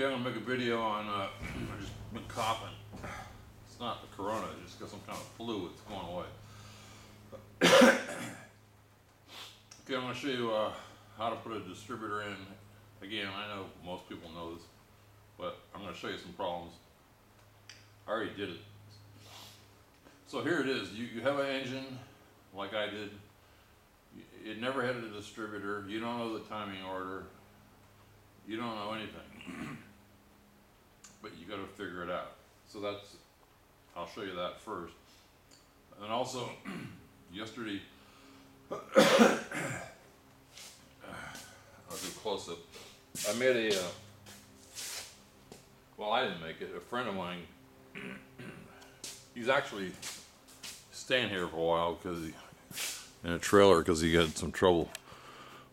Okay, I'm gonna make a video on, uh, I just been coughing. It's not the corona, it's just got some kind of flu, it's going away. Okay, I'm gonna show you, uh, how to put a distributor in. Again, I know most people know this, but I'm gonna show you some problems. I already did it. So here it is, you, you have an engine, like I did. It never had a distributor, you don't know the timing order, you don't know anything. But you gotta figure it out. So that's, I'll show you that first. And also, yesterday, I'll do a close up. I made a, uh, well, I didn't make it, a friend of mine, he's actually staying here for a while because he, in a trailer because he got some trouble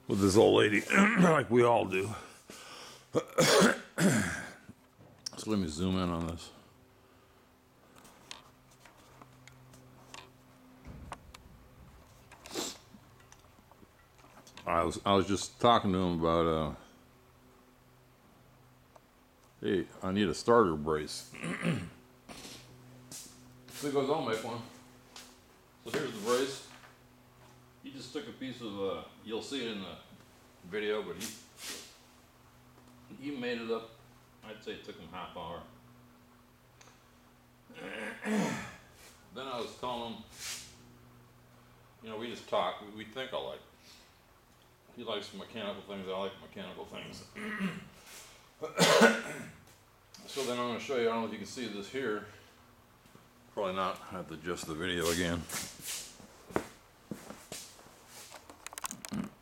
with this old lady, like we all do. So let me zoom in on this. I was I was just talking to him about uh hey, I need a starter brace. so he goes, I'll make one. So here's the brace. He just took a piece of uh you'll see it in the video, but he he made it up I'd say it took him half hour. then I was telling him, you know, we just talk, we, we think alike. He likes mechanical things, I like mechanical things. so then I'm going to show you, I don't know if you can see this here. Probably not, I have to adjust the video again.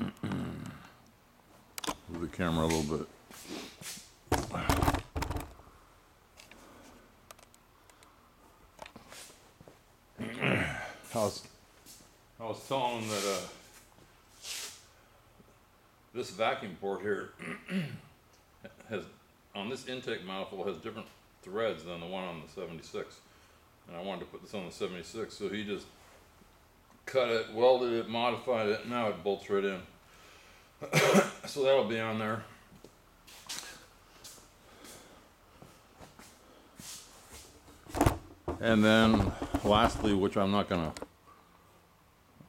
Move the camera a little bit. I was, I was telling that uh, this vacuum port here has, on this intake manifold, has different threads than the one on the 76. And I wanted to put this on the 76, so he just cut it, welded it, modified it, now it bolts right in. so that'll be on there. And then lastly, which I'm not gonna,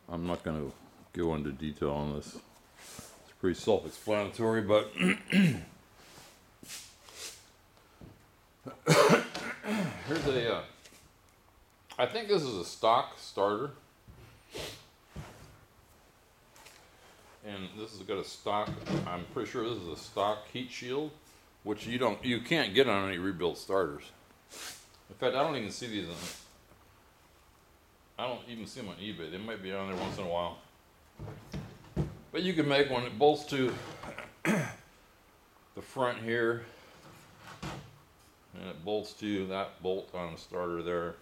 I'm not gonna go into detail on this. It's pretty self-explanatory, but here's a, uh, I think this is a stock starter. And this has got a stock, I'm pretty sure this is a stock heat shield, which you don't, you can't get on any rebuilt starters. In fact, I don't even see these on. I don't even see them on eBay. They might be on there once in a while. But you can make one. It bolts to the front here, and it bolts to that bolt on the starter there.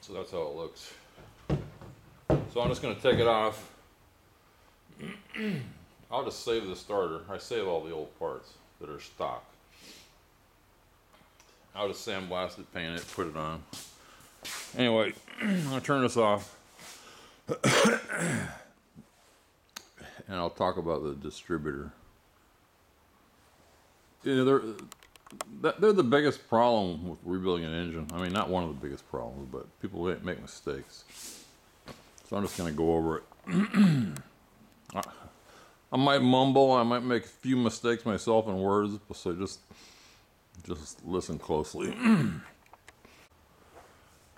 So that's how it looks. So I'm just going to take it off. I'll just save the starter. I save all the old parts that are stock. I'll just sandblast it, paint it, put it on. Anyway, I'll turn this off. and I'll talk about the distributor. You know, they're, they're the biggest problem with rebuilding an engine. I mean, not one of the biggest problems, but people make- make mistakes. So I'm just going to go over it. I, I might mumble, I might make a few mistakes myself in words, so just just listen closely.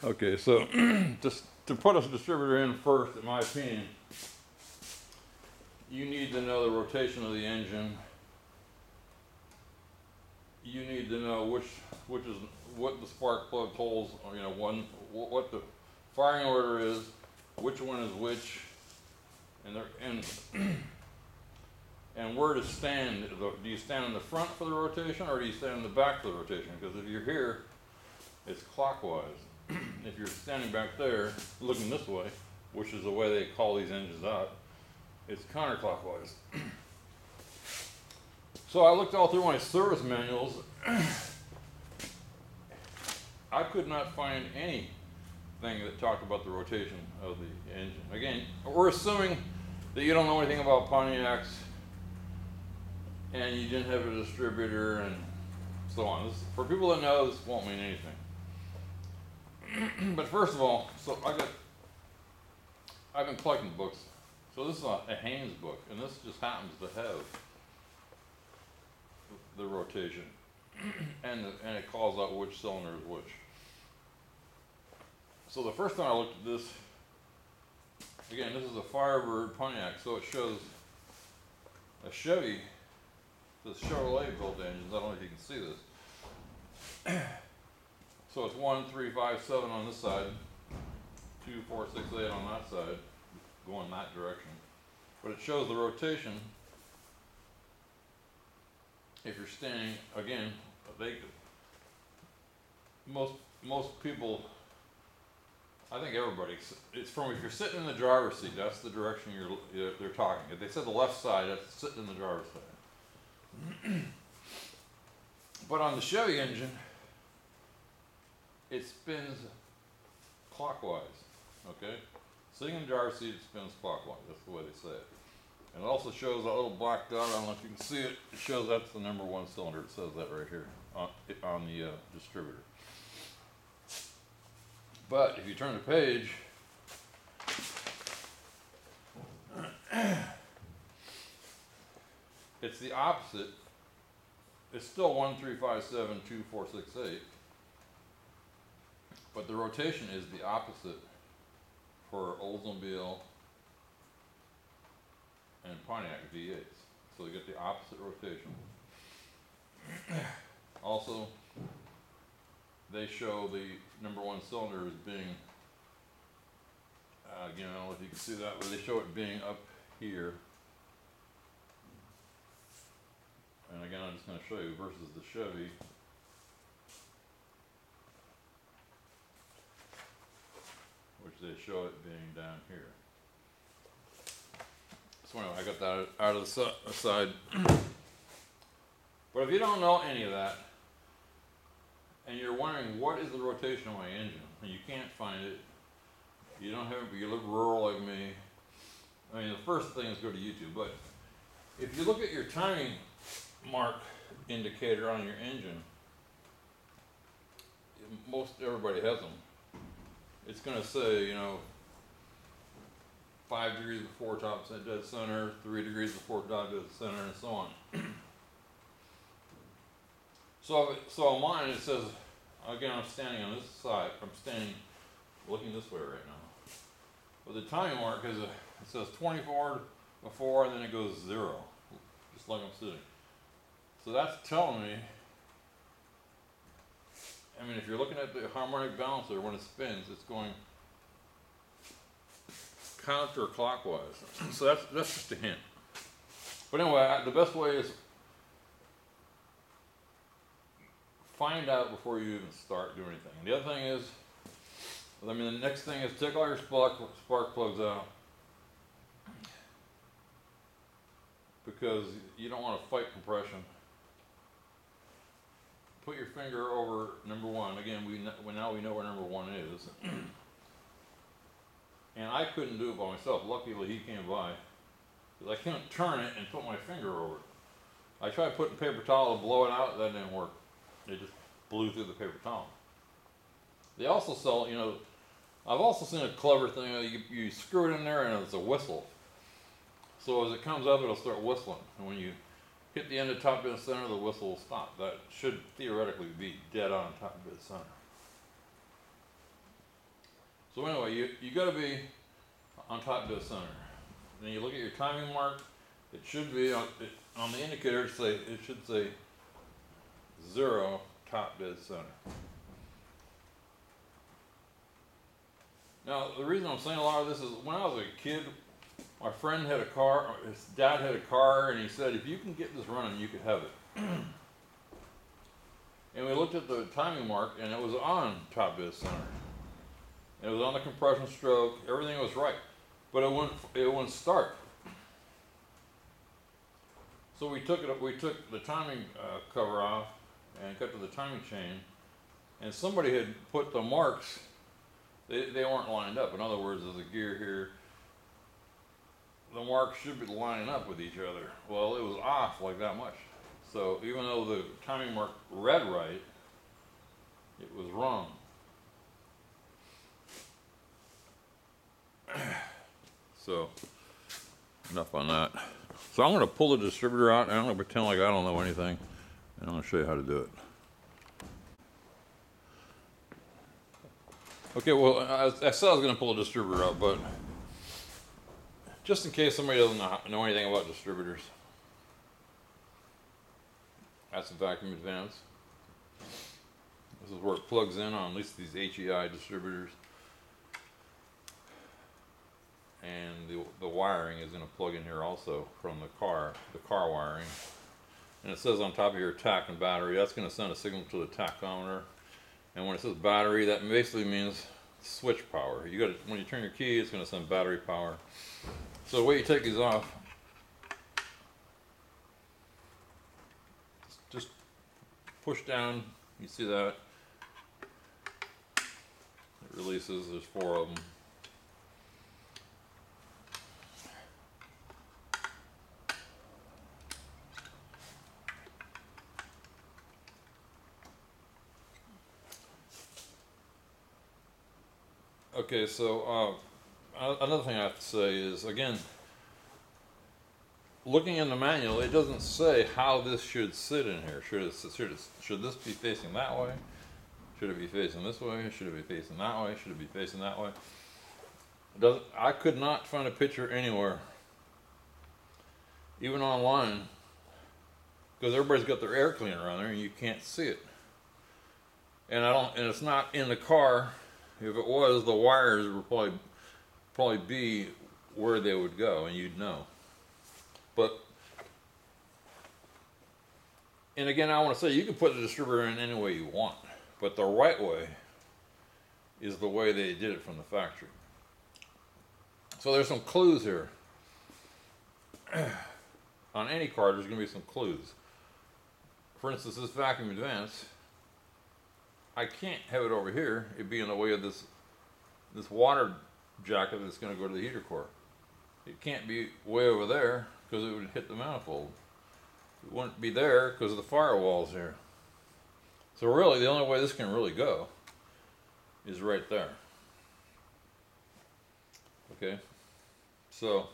okay, so just to put a distributor in first, in my opinion, you need to know the rotation of the engine. You need to know which which is what the spark plug holes. You know, one what the firing order is, which one is which, and they're and and where to stand. Do you stand in the front for the rotation or do you stand in the back for the rotation? Because if you're here, it's clockwise. if you're standing back there, looking this way, which is the way they call these engines out, it's counterclockwise. so I looked all through my service manuals. I could not find anything that talked about the rotation of the engine. Again, we're assuming that you don't know anything about Pontiacs and you didn't have a distributor and so on. This, for people that know, this won't mean anything. but first of all, so I got, I've been collecting books. So this is a, a Haynes book, and this just happens to have the rotation, and the, and it calls out which cylinder is which. So the first time I looked at this, again, this is a Firebird Pontiac, so it shows a Chevy, the Chevrolet built engines. I don't know if you can see this. so it's one, three, five, seven on this side, two, four, six, eight on that side, going that direction. But it shows the rotation. If you're standing, again, they, most, most people I think everybody. It's from if you're sitting in the driver's seat, that's the direction you're, you're they're talking. If they said the left side, that's sitting in the driver's side. but on the Chevy engine, it spins clockwise. Okay, sitting in the driver's seat, it spins clockwise. That's the way they say it. And it also shows a little black dot. I don't know if you can see it. It shows that's the number one cylinder. It says that right here on, on the uh, distributor. But if you turn the page, it's the opposite. It's still one, three, five, seven, two, four, six, eight. But the rotation is the opposite for Oldsmobile and Pontiac V8s. So you get the opposite rotation. also, they show the number one cylinder as being, uh, again, I don't know if you can see that, but they show it being up here. And again, I'm just gonna show you versus the Chevy. Which they show it being down here. So anyway, I got that out of the side. But if you don't know any of that, and you're wondering what is the rotation of my engine, and you can't find it, you don't have, it, but you live rural like me, I mean, the first thing is go to YouTube, but if you look at your timing mark indicator on your engine, most everybody has them. It's gonna say, you know, five degrees before top dead center, three degrees before top dead center, and so on. so, so on mine it says, again, I'm standing on this side. I'm standing, looking this way right now. But the timing mark is a, it says 24 before, and then it goes zero, just like I'm sitting. So that's telling me. I mean, if you're looking at the harmonic balancer when it spins, it's going counterclockwise. so that's that's just a hint. But anyway, I, the best way is find out before you even start doing anything. And the other thing is, I mean, the next thing is take all your spark spark plugs out because you don't want to fight compression. Put your finger over number one. Again, we, kn- now we know where number one is. And I couldn't do it by myself. Luckily, he came by. Because I couldn't turn it and put my finger over it. I tried putting paper towel to blow it out, that didn't work. It just blew through the paper towel. They also sell, you know, I've also seen a clever thing. You, you screw it in there and it's a whistle. So as it comes up, it'll start whistling. And when you hit the end of top dead center, the whistle will stop. That should theoretically be dead on top dead center. So anyway, you, you gotta be on top dead center. Then you look at your timing mark, it should be on, it, on the indicator, it say, it should say zero top dead center. Now, the reason I'm saying a lot of this is when I was a kid, my friend had a car, his dad had a car, and he said, if you can get this running, you could have it. and we looked at the timing mark, and it was on top of dead center. It was on the compression stroke. Everything was right, but it wouldn't. It wouldn't start. So we took it. We took the timing uh, cover off and cut to the timing chain, and somebody had put the marks. They, they weren't lined up. In other words, there's a gear here. The marks should be lining up with each other. Well, it was off like that much. So even though the timing mark read right, it was wrong. So, enough on that. So I'm gonna pull the distributor out and I'm gonna pretend like I don't know anything. And I'm gonna show you how to do it. Okay, well, I, I said I was gonna pull the distributor out, but just in case somebody doesn't know, anything about distributors. That's a vacuum advance. This is where it plugs in on at least these HEI distributors. And the, the wiring is going to plug in here also from the car, the car wiring. And it says on top of your tach and battery, that's going to send a signal to the tachometer. And when it says battery, that basically means switch power. You got when you turn your key, it's going to send battery power. So the way you take these off, just push down. You see that? It releases. There's four of them. Okay, so uh, another thing I have to say is again, looking in the manual, it doesn't say how this should sit in here. Should it, should it, should this be facing that way? Should it be facing this way? Should it be facing that way? Should it be facing that way? It doesn't, I could not find a picture anywhere, even online, because everybody's got their air cleaner on there and you can't see it. And I don't, and it's not in the car. If it was, the wires would probably probably be where they would go, and you'd know. But and again, I want to say you can put the distributor in any way you want, but the right way is the way they did it from the factory. So there's some clues here. On any card, there's going to be some clues. For instance, this vacuum advance, I can't have it over here. It'd be in the way of this this water jacket that's going to go to the heater core. It can't be way over there because it would hit the manifold. It wouldn't be there because of the firewalls here. So really, the only way this can really go is right there. Okay, so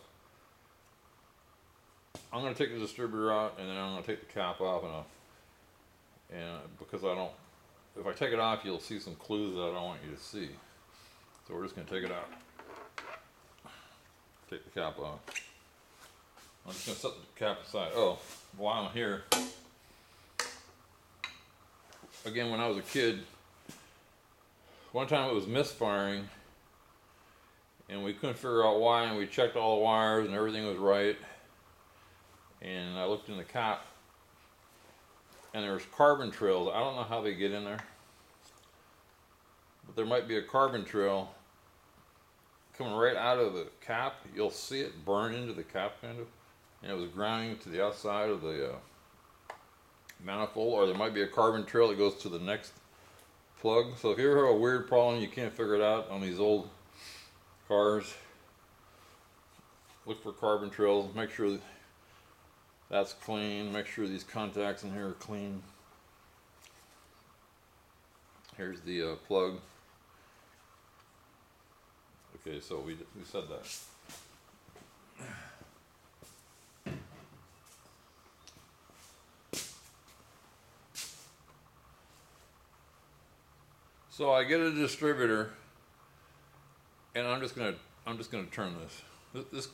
I'm going to take the distributor out and then I'm going to take the cap off and I'll, and because I don't, if I take it off, you'll see some clues that I don't want you to see. So we're just going to take it out. Take the cap off. I'm just going to set the cap aside. Oh, while I'm here, again, when I was a kid, one time it was misfiring, and we couldn't figure out why, and we checked all the wires, and everything was right. And I looked in the cap, and there's carbon trails. I don't know how they get in there, but there might be a carbon trail coming right out of the cap. You'll see it burn into the cap, kind of, and it was grounding to the outside of the uh, manifold, or there might be a carbon trail that goes to the next plug. So if you ever have a weird problem, you can't figure it out on these old cars, look for carbon trails. Make sure that's clean. Make sure these contacts in here are clean. Here's the uh, plug. Okay, so we, we said that. So I get a distributor, and I'm just gonna I'm just gonna turn this. This this,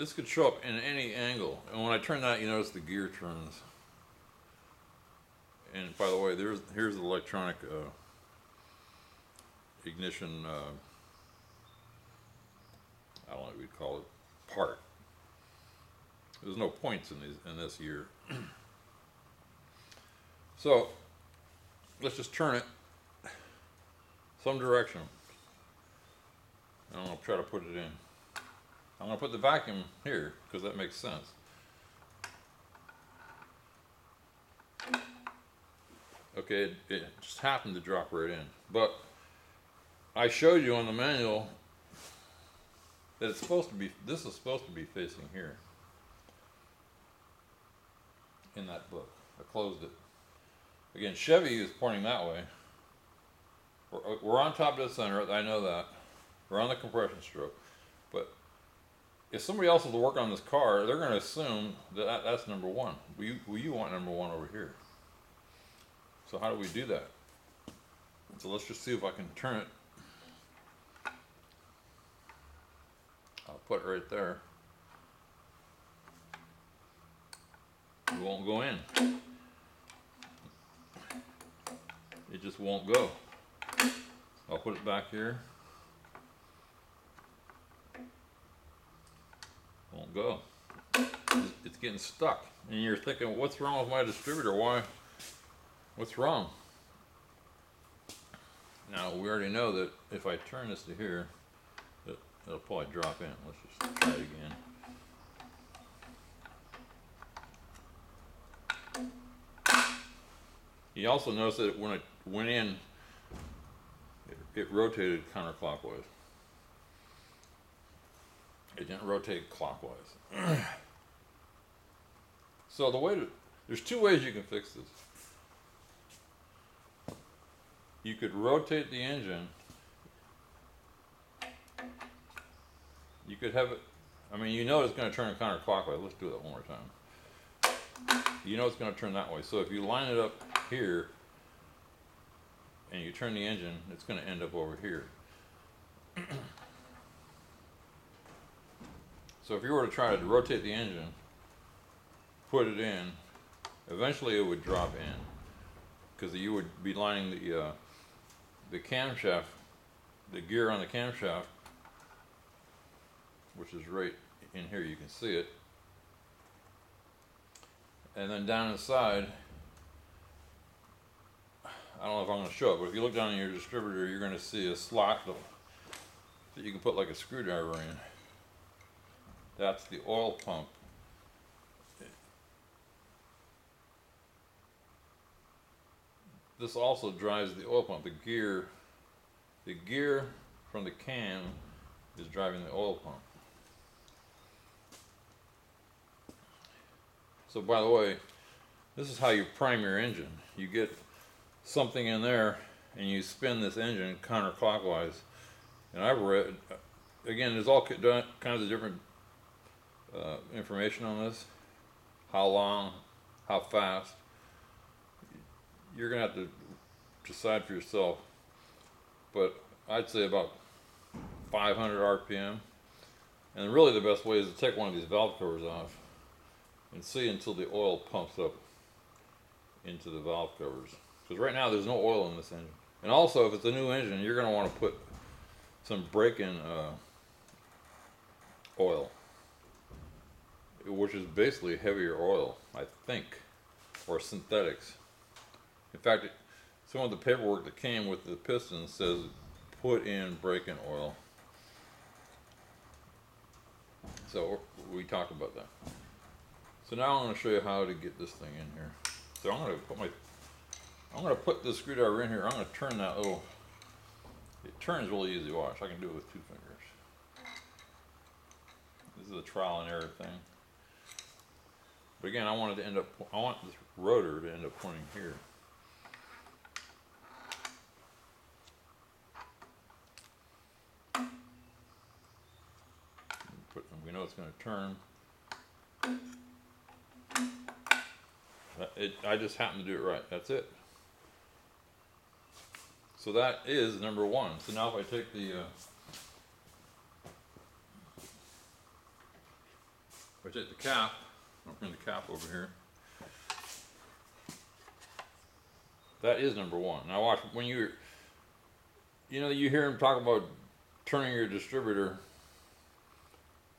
this could show up in any angle, and when I turn that, you notice the gear turns. And by the way, there's here's the electronic uh, ignition. Uh, I don't know what we'd call it part. There's no points in these in this year. so let's just turn it some direction. And gonna try to put it in. I'm gonna put the vacuum here because that makes sense. Okay, it, it just happened to drop right in. But I showed you on the manual that it's supposed to be, this is supposed to be facing here. In that book, I closed it. Again, Chevy is pointing that way. We're, we're on top of the center, I know that. We're on the compression stroke. If somebody else is working on this car, they're gonna assume that, that that's number one. You, well, you want number one over here. So how do we do that? So let's just see if I can turn it. I'll put it right there. It won't go in. It just won't go. I'll put it back here. Go. It's- It's getting stuck. And you're thinking, what's wrong with my distributor? Why? What's wrong? Now, we already know that if I turn this to here, it, it'll probably drop in. Let's just try it again. You also notice that when it went in, it, it rotated counterclockwise. It didn't rotate clockwise. so the way to, there's two ways you can fix this. You could rotate the engine. You could have it, I mean, you know it's going to turn counterclockwise. Let's do that one more time. You know it's going to turn that way. So if you line it up here and you turn the engine, it's going to end up over here. so if you were to try to rotate the engine, put it in, eventually it would drop in because you would be lining the uh, the camshaft, the gear on the camshaft, which is right in here. You can see it, and then down inside. I don't know if I'm going to show it, but if you look down in your distributor, you're going to see a slot that that you can put like a screwdriver in. That's the oil pump. This also drives the oil pump. The gear, the gear from the cam is driving the oil pump. So by the way, this is how you prime your engine. You get something in there and you spin this engine counterclockwise. And I've read, again, there's all ki- kinds of different uh, information on this. How long, how fast. You're gonna have to decide for yourself. But I'd say about 500 RPM. And really the best way is to take one of these valve covers off and see until the oil pumps up into the valve covers. Because right now there's no oil in this engine. And also, if it's a new engine, you're going to want to put some break-in uh, oil, which is basically heavier oil, I think, or synthetics. In fact, some of the paperwork that came with the piston says put in break-in oil. So we talked about that. So now I'm going to show you how to get this thing in here. So I'm going to put my, I'm going to put the screwdriver in here. I'm going to turn that little, it turns really easy. Watch, I can do it with two fingers. This is a trial and error thing. But again, I want it to end up, I want this rotor to end up pointing here. Put, we know it's going to turn. It, I just happened to do it right. That's it. So that is number one. So now if I take the, uh, if I take the cap, I'll bring the cap over here. That is number one. Now watch when you, you know, you hear him talk about turning your distributor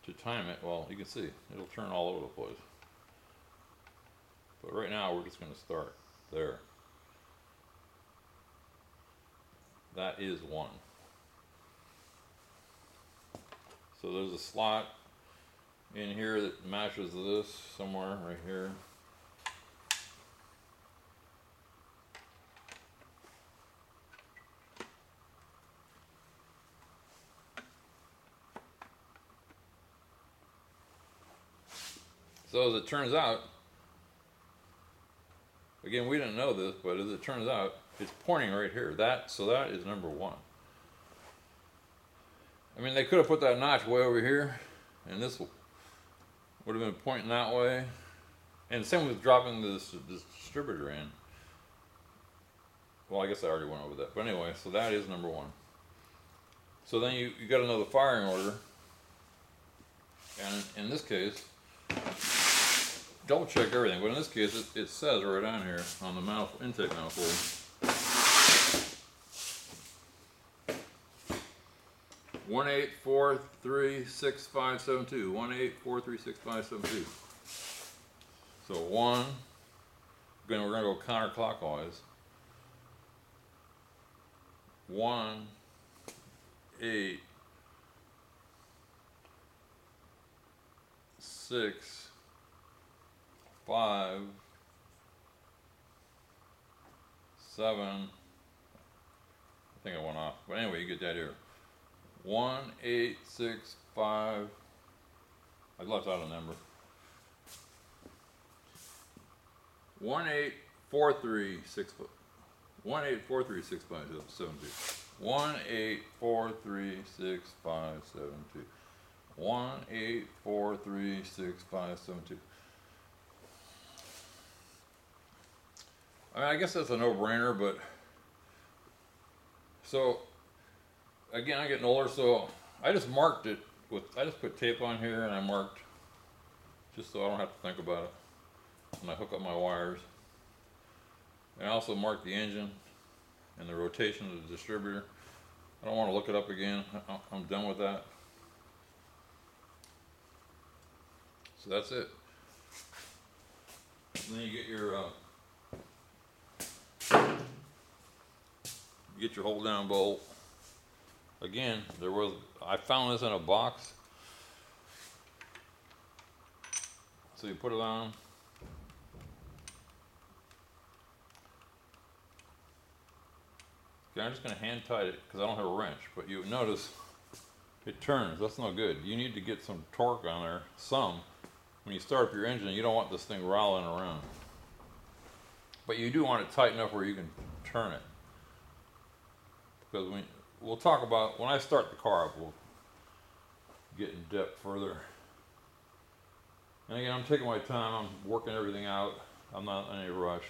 to time it. Well, you can see it'll turn all over the place. But right now we're just going to start there. That is one. So there's a slot in here that matches this somewhere right here. So as it turns out, again, we didn't know this, but as it turns out, it's pointing right here. That So that is number one. I mean, they could have put that notch way over here, and this will would have been pointing that way. And same with dropping this, distributor in. Well, I guess I already went over that. But anyway, so that is number one. So then you, you got another firing order. And in this case, double check everything. But in this case, it, it says right on here on the manifold, intake manifold. One eight four three six five seven two. One eight four three six five seven two. So one. Again, we're gonna go counterclockwise. One, eight, six, five, seven. I think I went off, but anyway, you get that here. One, eight, six, five. I left out a number. One, eight, four, three, six, foot. One, eight, four, three, six, five, seven, two. One, eight, four, three, six, five, seven, two. One, eight, four, three, six, five, seven, two. I mean, I guess that's a no-brainer, but so again, I'm getting older, so I just marked it with, I just put tape on here and I marked just so I don't have to think about it when I hook up my wires. And I also marked the engine and the rotation of the distributor. I don't want to look it up again. I'm done with that. So that's it. And then you get your uh, you get your hold down bolt. Again, there was I found this in a box. So you put it on. Okay, I'm just gonna hand tight it because I don't have a wrench, but you notice it turns. That's no good. You need to get some torque on there, some. When you start up your engine, you don't want this thing rolling around. But you do want it tight enough where you can turn it. Because when, we'll talk about, when I start the car up, we'll get in depth further. And again, I'm taking my time, I'm working everything out. I'm not in any rush.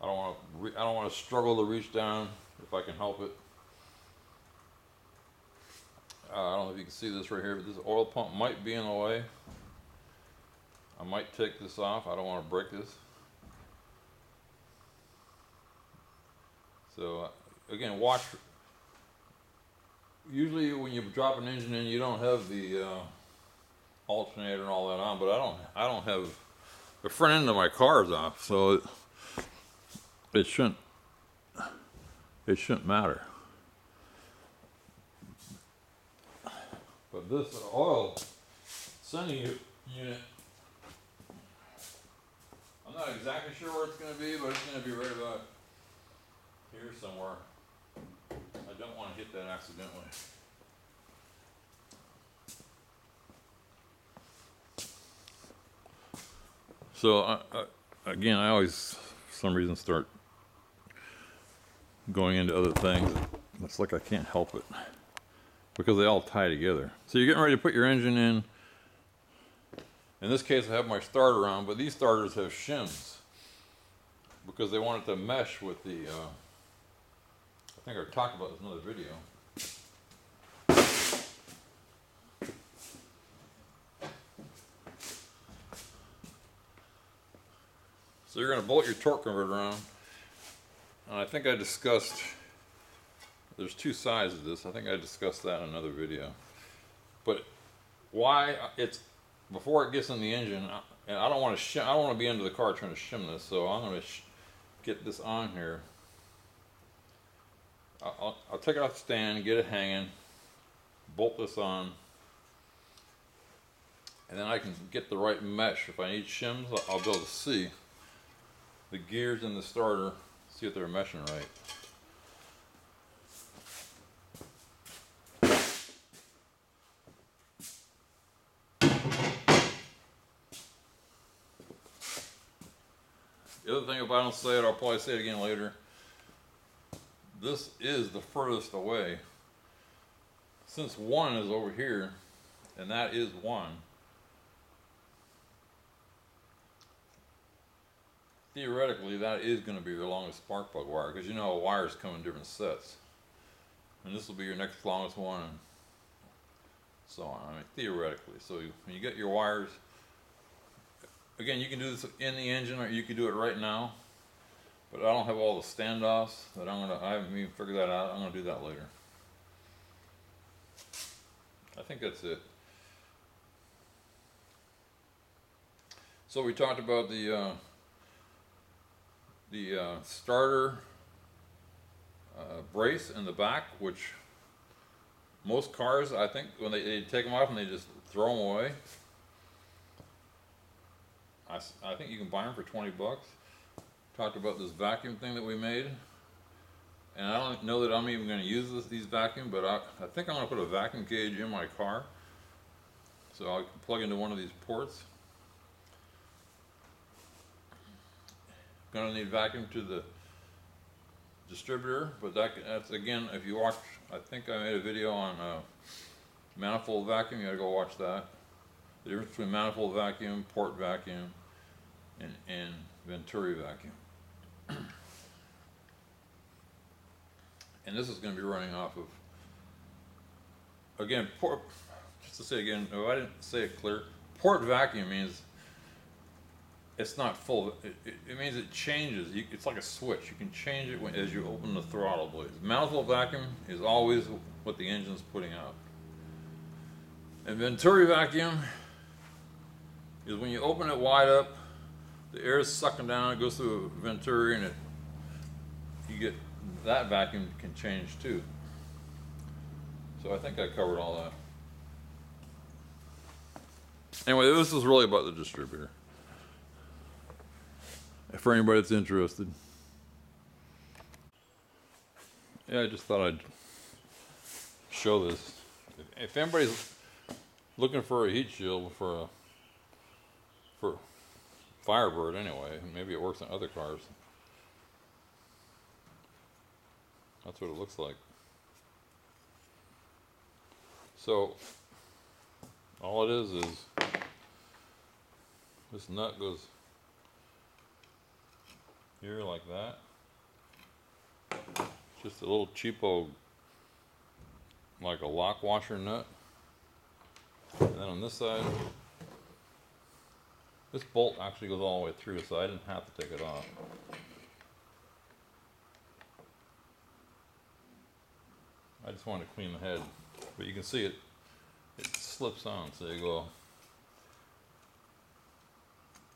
I don't want to, re- I don't want to struggle to reach down if I can help it. Uh, I don't know if you can see this right here, but this oil pump might be in the way. I might take this off. I don't want to break this. So uh, again, watch. Usually, when you drop an engine in, you don't have the uh, alternator and all that on. But I don't. I don't have the front end of my car is off, so it, it shouldn't. It shouldn't matter. But this oil sending unit, I'm not exactly sure where it's going to be, but it's going to be right about here somewhere. I don't want to hit that accidentally. So I, I, again, I always, for some reason, start going into other things. It's like I can't help it because they all tie together. So you're getting ready to put your engine in. In this case, I have my starter on, but these starters have shims because they want it to mesh with the. Uh, I think I talked about this in another video. So you're going to bolt your torque converter on, and I think I discussed. There's two sides of this. I think I discussed that in another video. But why it's before it gets in the engine, and I don't want to I don't want to be into the car trying to shim this, so I'm going to get this on here. I'll, I'll, take it off the stand, get it hanging, bolt this on, and then I can get the right mesh. If I need shims, I'll be able to see the gears in the starter, see if they're meshing right. The other thing, if I don't say it, I'll probably say it again later. This is the furthest away. Since one is over here, and that is one, theoretically, that is going to be your longest spark plug wire because you know wires come in different sets. And this will be your next longest one, and so on. I mean, theoretically. So when you get your wires, again, you can do this in the engine or you can do it right now. But I don't have all the standoffs that I'm gonna. I haven't even figured that out. I'm gonna do that later. I think that's it. So we talked about the uh, the uh, starter uh, brace in the back, which most cars, I think, when they, they take them off and they just throw them away. I, I think you can buy them for 20 bucks. Talked about this vacuum thing that we made. And I don't know that I'm even going to use this, these vacuum, but I, I think I'm going to put a vacuum gauge in my car. So I'll plug into one of these ports. Gonna need vacuum to the distributor, but that, that's again, if you watch, I think I made a video on, uh, manifold vacuum, you gotta go watch that. The difference between manifold vacuum, port vacuum, and, and Venturi vacuum. And this is gonna be running off of, again, port, just to say again, if I didn't say it clear, port vacuum means it's not full. It, it, it means it changes. You, it's like a switch. You can change it when, as you open the throttle blades. Manifold vacuum is always what the engine's putting out. And Venturi vacuum is when you open it wide up, the air is sucking down. It goes through a Venturi, and it you get that vacuum can change too. So I think I covered all that. Anyway, this is really about the distributor for anybody that's interested. Yeah, I just thought I'd show this. If, anybody's looking for a heat shield for a Firebird anyway, maybe it works on other cars. That's what it looks like. So all it is is this nut goes here like that. Just a little cheapo, like a lock washer nut. And then on this side, this bolt actually goes all the way through, so I didn't have to take it off. I just wanted to clean the head, but you can see it, it slips on, so you go,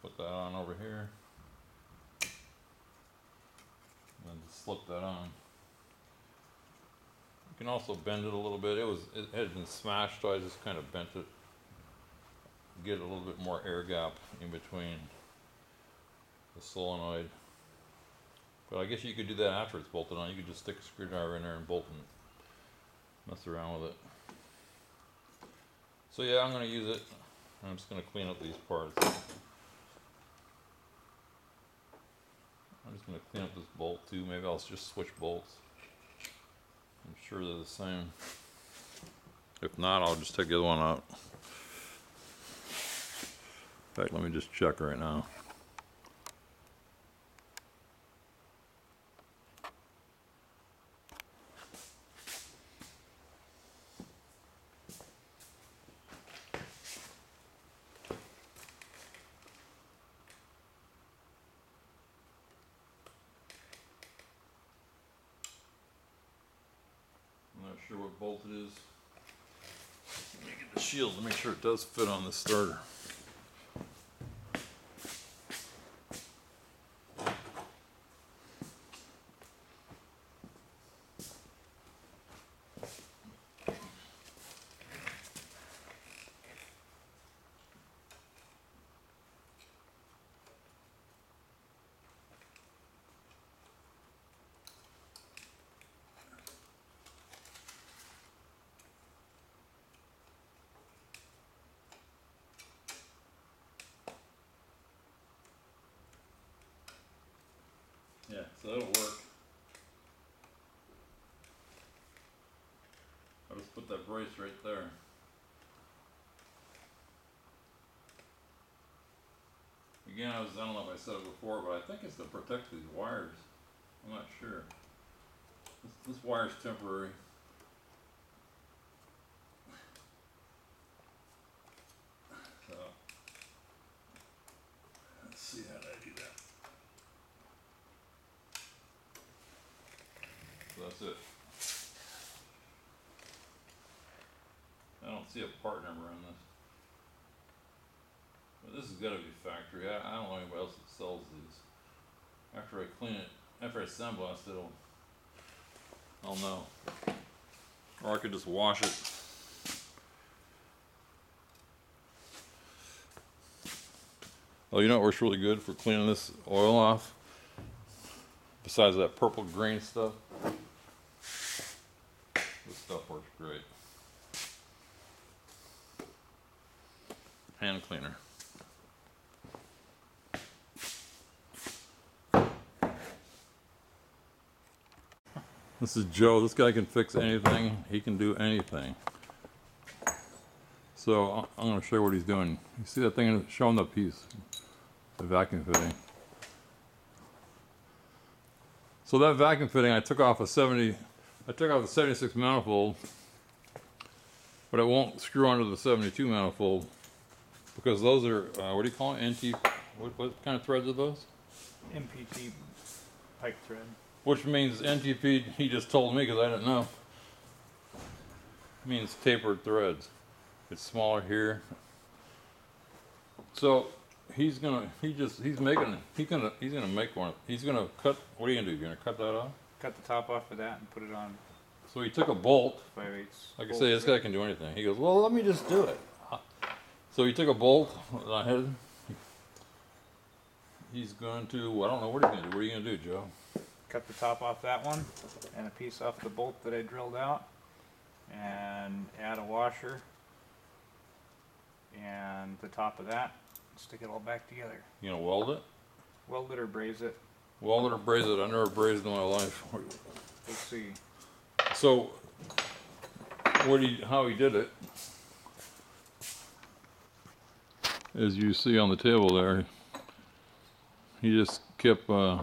put that on over here. and then just slip that on. You can also bend it a little bit. It was it had been smashed, so I just kind of bent it. Get a little bit more air gap in between the solenoid. But I guess you could do that after it's bolted on. You could just stick a screwdriver in there and bolt and mess around with it. So yeah, I'm gonna use it. I'm just gonna clean up these parts. I'm just gonna clean up this bolt too. Maybe I'll just switch bolts. I'm sure they're the same. If not, I'll just take the other one out. Fact, let me just check right now. I'm not sure what bolt it is. Let me get the shield to make sure it does fit on the starter. Right there. Again, I was, I don't know if I said it before, but I think it's to protect these wires. I'm not sure. This, this wire's temporary. So, let's see how I do that. So that's it. I don't see a part number on this. But this has gotta be factory, I, I don't know anybody else that sells these. After I clean it, after I sandblast it'll, I'll know. Or I could just wash it. Oh, you know what works really good for cleaning this oil off? Besides that purple green stuff? This stuff works great. Hand cleaner. This is Joe. This guy can fix anything. He can do anything. So I'm going to show you what he's doing. You see that thing showing the piece, the vacuum fitting. So that vacuum fitting, I took off a 70, I took off the 76 manifold, but it won't screw onto the 72 manifold because those are uh, what do you call it? NT. What, what kind of threads are those? MPT pipe thread. Which means NTP, he just told me because I didn't know. Means tapered threads. It's smaller here. So he's gonna, he just, he's making, he's gonna, he's gonna make one. He's gonna cut, what are you gonna do? You're gonna cut that off? Cut the top off of that and put it on So he took a bolt. 5 eighths. Like I say, this guy can do anything. He goes, well, let me just do it. So he took a bolt that I had. He's going to, I don't know what he's gonna do. What are you gonna do, Joe? Cut the top off that one and a piece off the bolt that I drilled out and add a washer and the top of that, stick it all back together. You gonna weld it? Weld it or braze it, Weld it or braze it? I never brazed in my life. we'll see. So, what he, how he did it, as you see on the table there, he just kept, uh,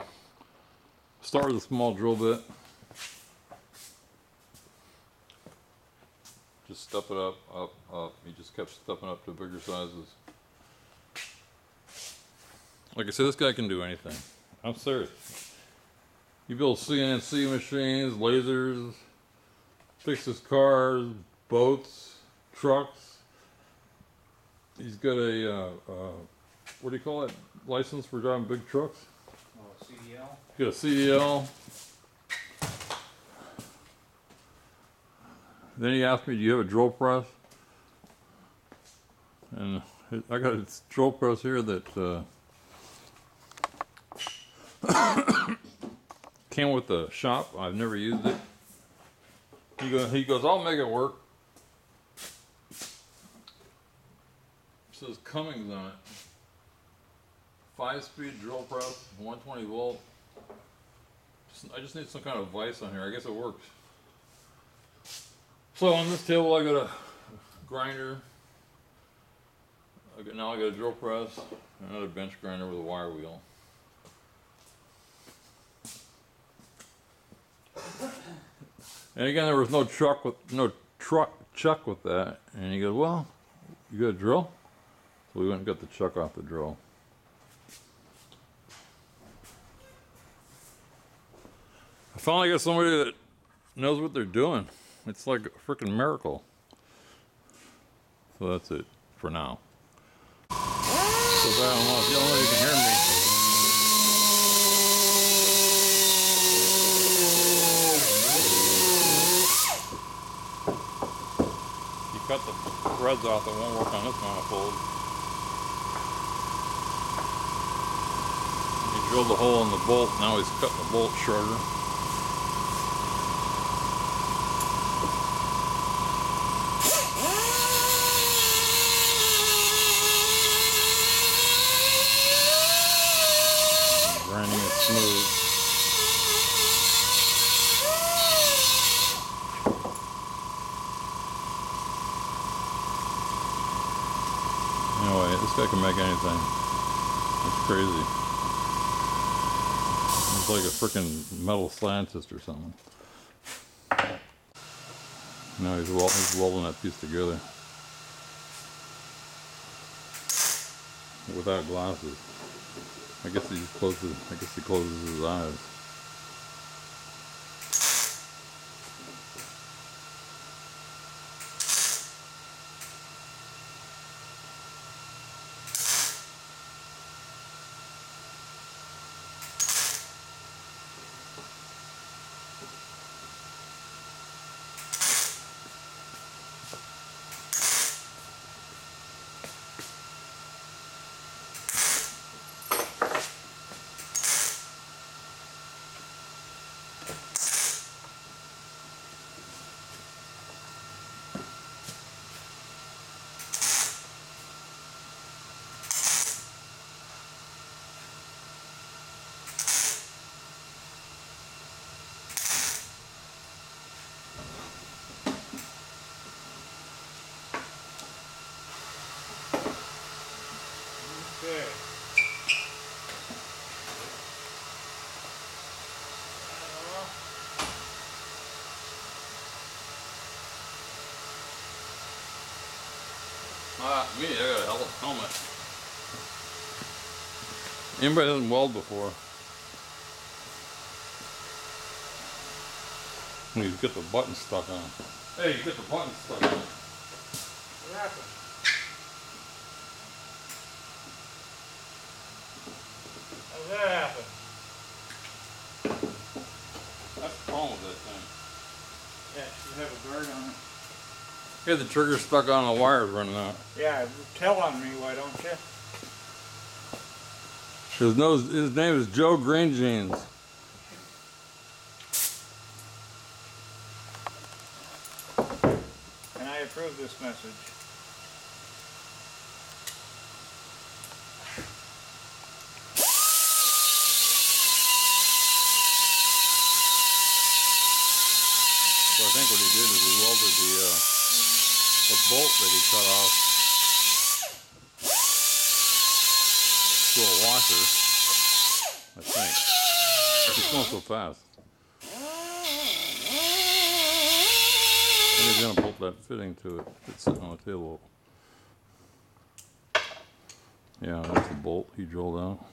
start with a small drill bit. Just step it up, up, up. He just kept stepping up to bigger sizes. Like I said, this guy can do anything. I'm serious. He builds CNC machines, lasers, fixes cars, boats, trucks. He's got a, uh, uh, what do you call it? License for driving big trucks? Oh, CDL? He's got a CDL. Then he asked me, do you have a drill press? And I got a drill press here that, uh, came with the shop. I've never used it. He goes, he goes, I'll make it work. Says Cummins on it. Five speed drill press, 120 volt. Just, I just need some kind of vise on here. I guess it works. So on this table, I got a grinder. I got, now I got a drill press, another bench grinder with a wire wheel. And again, there was no truck with no truck chuck with that. And he goes, "Well, you got a drill?" So we went and got the chuck off the drill. I finally got somebody that knows what they're doing. It's like a freaking miracle. So that's it for now. So I don't know if you don't know you can hear me. You cut the threads off, it won't work on this manifold. drilled a hole in the bolt, now he's cutting the bolt shorter. Grinding it smooth. Anyway, this guy can make anything. It's crazy. He's like a freaking metal scientist or something. No, he's, wel- he's welding that piece together. Without glasses. I guess he just closes. I guess he closes his eyes. Okay. Ah, me, I got a hell helmet. Anybody hasn't welded before? You get the button stuck on. Hey, you get the button stuck on. What happened? How's that happen? That's the problem with that thing. Yeah, it should have a guard on it. Hey, the trigger's stuck on the wires running out. Yeah, tell on me, why don't you? His nose, his name is Joe Green Jeans. And I approve this message. So I think what he did is he welded the uh, the bolt that he cut off to. I think. It's going so fast. And he's gonna bolt that fitting to it. It's sitting on the table. Yeah, that's the bolt he drilled out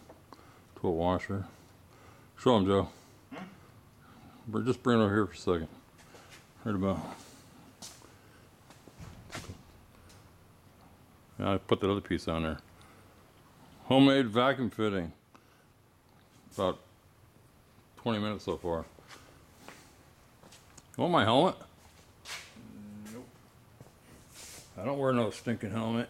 to a washer. Show him, Joe. Hmm? Br- Just bring it over here for a second. Right about. Yeah, I put that other piece on there. Homemade vacuum fitting. About 20 minutes so far. You want my helmet? Nope. I don't wear no stinking helmet.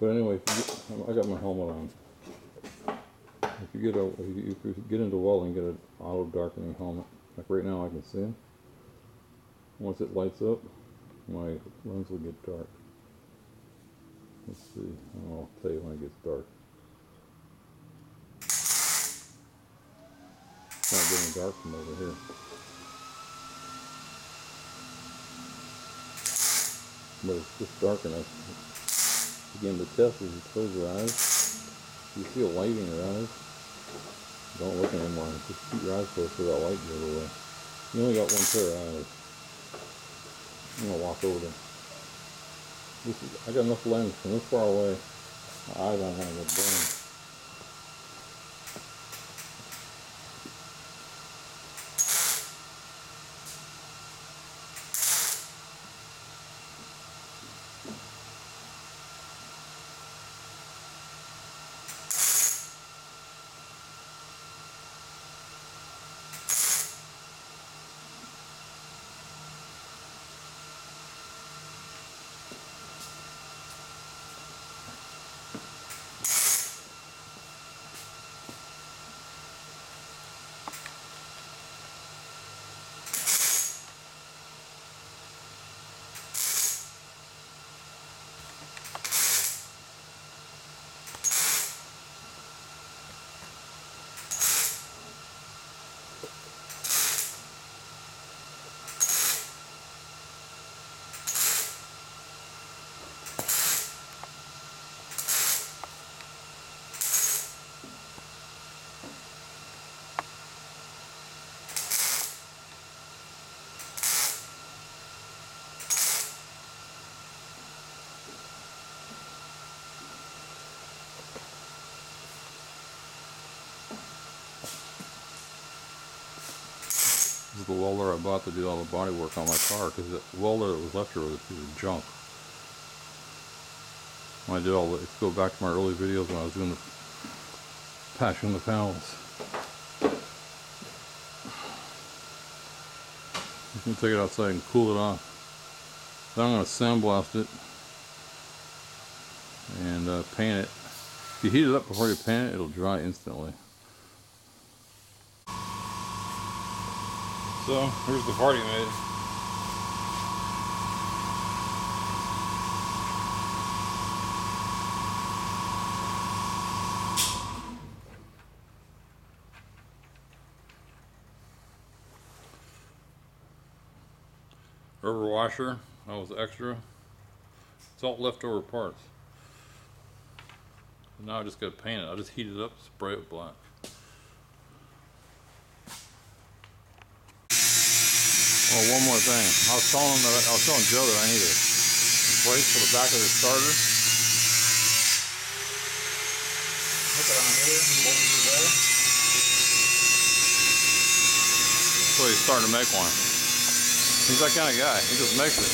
But anyway, if you get, I got my helmet on. If you get a, if you, if you get into welding, get an auto darkening helmet. Like right now, I can see 'em. Once it lights up, my lens will get dark. Let's see. I'll tell you when it gets dark. It's not getting dark from over here. But it's just dark enough. Again, the test is you close your eyes. You see a light in your eyes. Don't look anymore. Just keep your eyes closed so that light goes away. You only got one pair of eyes. I'm gonna walk over there. This is, I got enough lens from this far away. My eyes aren't gonna get is the welder I bought to do all the body work on my car because the welder that was left here was a piece of junk. When I did all the, if you go back to my early videos when I was doing the patching the panels. You can take it outside and cool it off. Then I'm going to sandblast it and uh, paint it. If you heat it up before you paint it, it'll dry instantly. So here's the party made. Rubber washer, that was extra. It's all leftover parts. Now I just gotta paint it. I'll just heat it up, spray it black. Oh, one more thing. I was telling that I was telling Joe that I need a brace for the back of the starter. Hook it on here, bolt it together. So he's starting to make one. He's that kind of guy. He just makes it.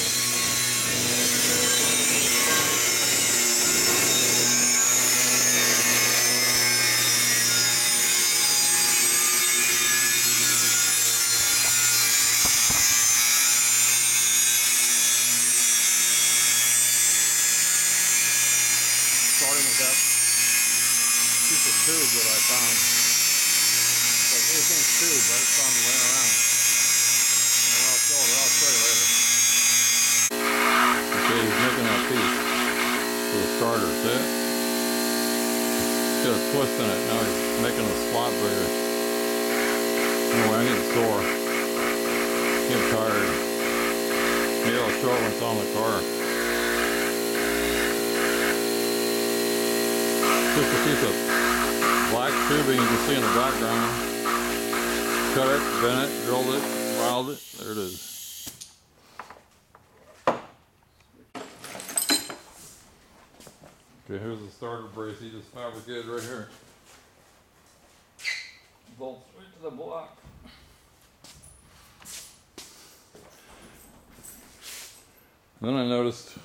Starting with that piece that I found. Inch tube, but it's found laying around. And I'll show it. I'll show you later. Okay, he's making that piece for the starter. See it? Got a twist in it. Now he's making a slot bigger. Anyway, I get sore. Get tired. Maybe I'll show it when it's on the car. Just a piece of black tubing you can see in the background. Cut it, bent it, drilled it, filed it. There it is. Okay, here's the starter brace he just fabricated right here. Bolts right to the block. Then I noticed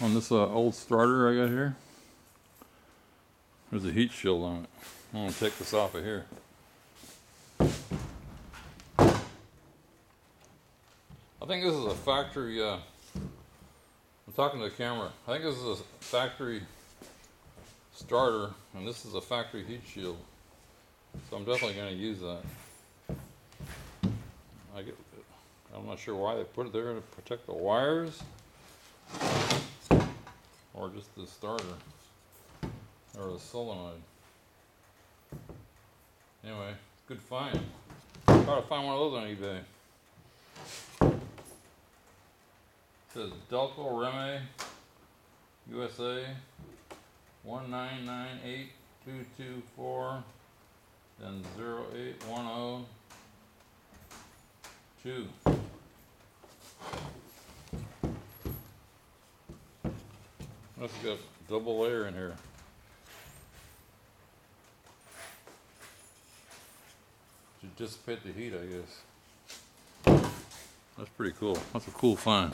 on this uh, old starter I got here, there's a heat shield on it. I'm gonna take this off of here. I think this is a factory, uh, I'm talking to the camera. I think this is a factory starter, and this is a factory heat shield. So I'm definitely gonna use that. I get, I'm not sure why they put it there to protect the wires, or just the starter, or the solenoid. Anyway, good find. Try to find one of those on eBay. Says Delco Remy USA one nine nine eight two two four then zero eight one oh two. That's got double layer in here. To dissipate the heat, I guess. That's pretty cool. That's a cool find.